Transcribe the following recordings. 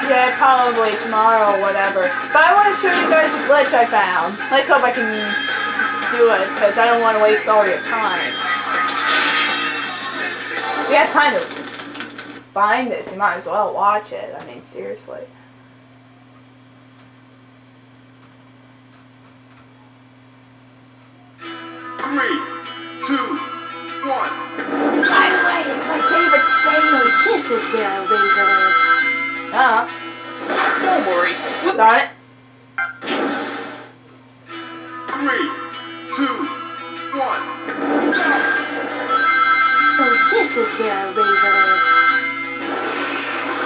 today, probably tomorrow or whatever. But I want to show you guys a glitch I found. Let's hope I can do it, because I don't want to waste all your time. If you have time to find this, you might as well watch it. I mean, seriously. Three, two, one. By the way, it's my favorite So stage. this is where Erazor is. Uh, Don't worry. darn it. Three, two, one. So this is where Erazor is.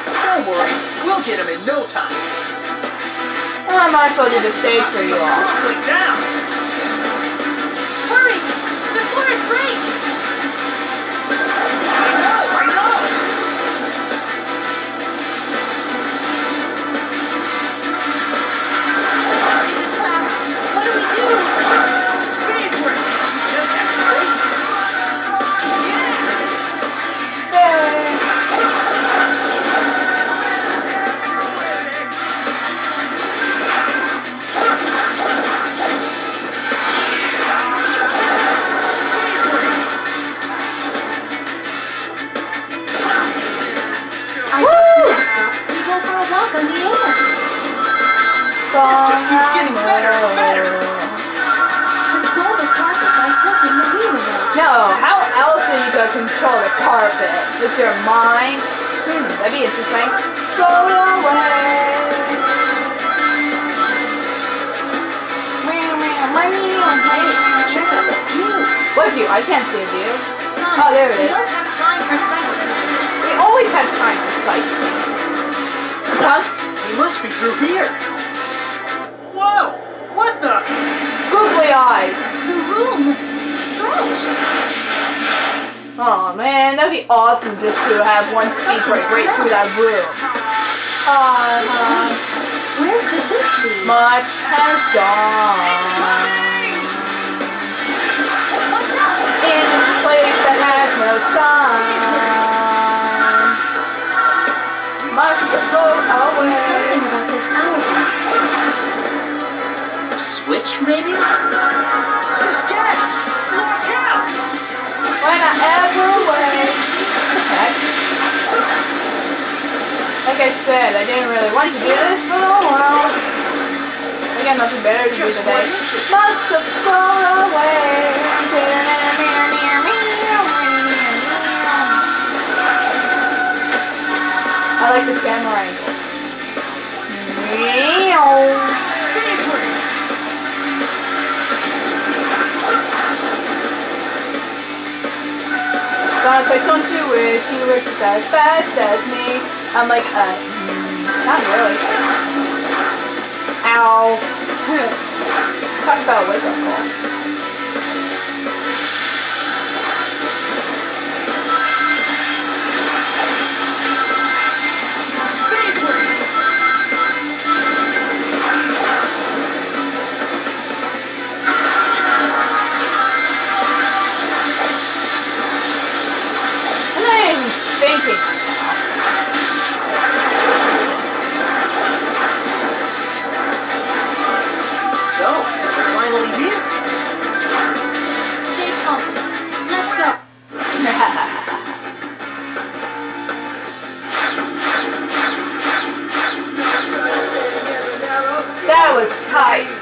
Don't worry. We'll get him in no time. Well, I might as well do the stage for you all. Promptly down. Control the carpet? With your mind? Hmm, that'd be interesting. Throw it away. Check out the view. What view? I can't see a view. Son, Oh, there it we is. don't have time for sightseeing. We always have time for sightseeing. Huh? He must be through here. Whoa! What the? Googly eyes. Man, that'd be awesome just to have one speed break right through that room. Uh, Where could this be? much has gone. In this place that has no sun. Must float There's away. something about this hourglass. Switch, maybe? Said, I didn't really want to do this, but oh well. I got nothing better to do today. what is it? Must have flown away. I like this camera angle. Break! Sounds like, don't you wish you were just as fast as me? I'm like, uh, not really. Ow. Talk about a wake up call. Thinking So, we're finally here. Stay confident. Let's go. that was tight.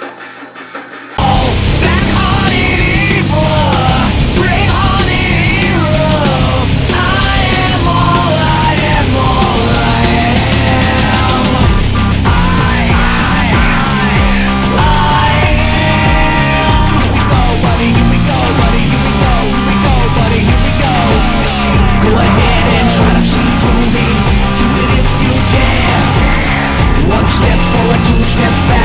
step back.